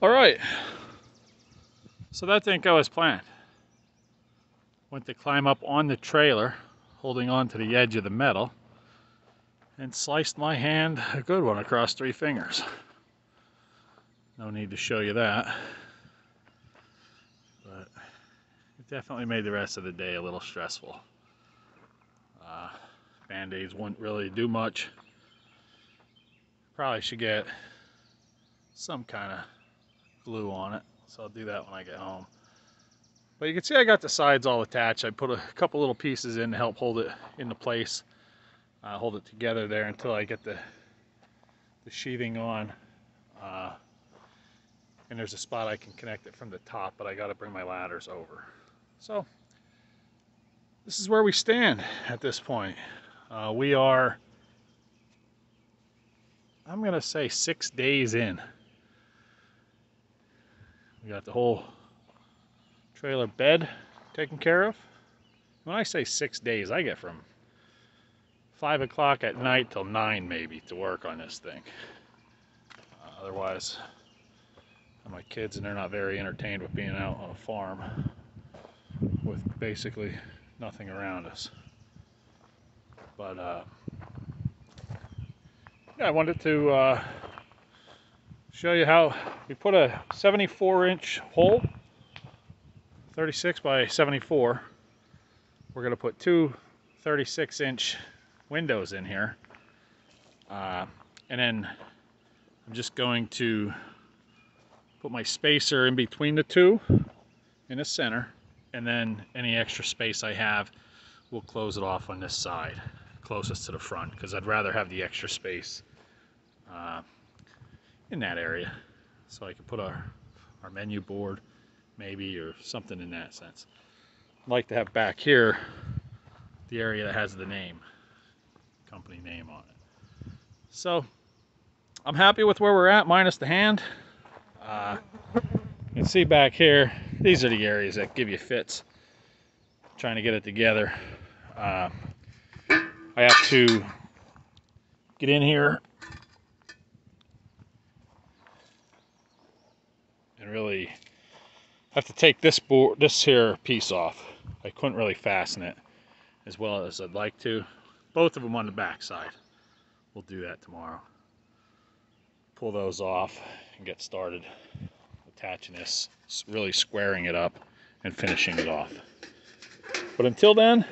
All right. So that didn't go as planned. Went to climb up on the trailer, holding on to the edge of the metal, and sliced my hand a good one across three fingers. No need to show you that. But it definitely made the rest of the day a little stressful. Uh, Band-aids wouldn't really do much. Probably should get some kind of glue on it. So I'll do that when I get home. But you can see I got the sides all attached. I put a couple little pieces in to help hold it into place. Uh, hold it together there until I get the, the sheathing on. Uh, and there's a spot I can connect it from the top, but I got to bring my ladders over. So this is where we stand at this point. Uh, we are, I'm going to say six days in. We got the whole trailer bed taken care of. When I say six days, I get from five o'clock at night till nine maybe to work on this thing. Uh, otherwise, my kids and they're not very entertained with being out on a farm with basically nothing around us. But uh, yeah, I wanted to uh, show you how we put a 74 inch hole 36 by 74 we're going to put two 36 inch windows in here. Uh, and then I'm just going to put my spacer in between the two in the center. And then any extra space I have we'll close it off on this side closest to the front because I'd rather have the extra space uh, in that area. So I could put our, our menu board maybe or something in that sense. I'd like to have back here the area that has the name, company name on it. So I'm happy with where we're at minus the hand. Uh, you can see back here, these are the areas that give you fits. trying to get it together. Uh, I have to get in here and really have to take this board, this here piece off. I couldn't really fasten it as well as I'd like to. Both of them on the back side. We'll do that tomorrow. Pull those off and get started attaching this, really squaring it up and finishing it off. But until then,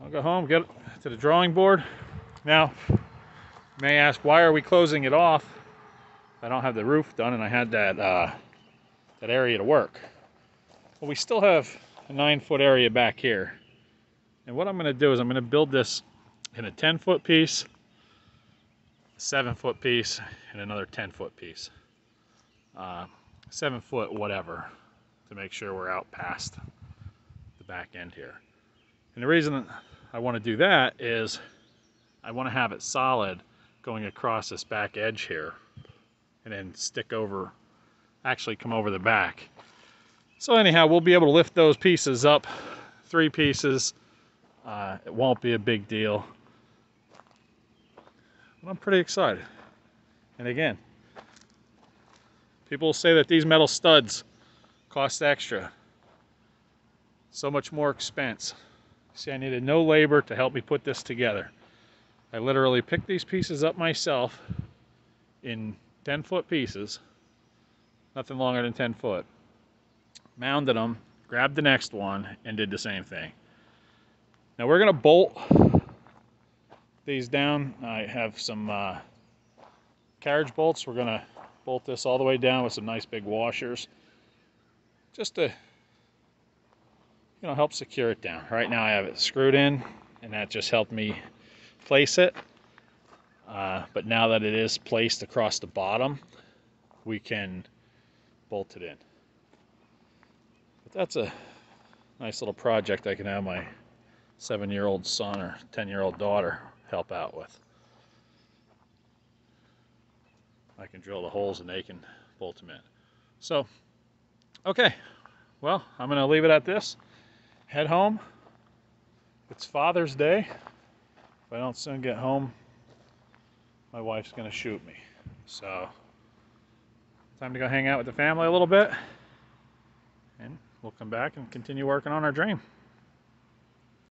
I'll go home, get to the drawing board. Now, may ask, why are we closing it off? I don't have the roof done and I had that, uh, that area to work. Well, we still have a nine foot area back here. And what I'm gonna do is I'm gonna build this in a 10 foot piece, a seven foot piece, and another 10 foot piece. Uh, seven foot whatever to make sure we're out past the back end here. And the reason I want to do that is I want to have it solid going across this back edge here and then stick over, actually come over the back. So anyhow, we'll be able to lift those pieces up, three pieces. Uh, it won't be a big deal. But I'm pretty excited. And again, people say that these metal studs cost extra. So much more expense. See, I needed no labor to help me put this together. I literally picked these pieces up myself in 10 foot pieces, nothing longer than 10 foot. Mounded them, grabbed the next one, and did the same thing. Now we're gonna bolt these down. I have some uh, carriage bolts. We're gonna bolt this all the way down with some nice big washers just to you know help secure it down. Right now I have it screwed in and that just helped me place it. Uh, but now that it is placed across the bottom, we can bolt it in. But that's a nice little project I can have my seven-year-old son or 10-year-old daughter help out with. I can drill the holes and they can bolt them in. So, okay, well, I'm going to leave it at this. Head home. It's Father's Day. If I don't soon get home, my wife's going to shoot me. So, time to go hang out with the family a little bit. And we'll come back and continue working on our dream.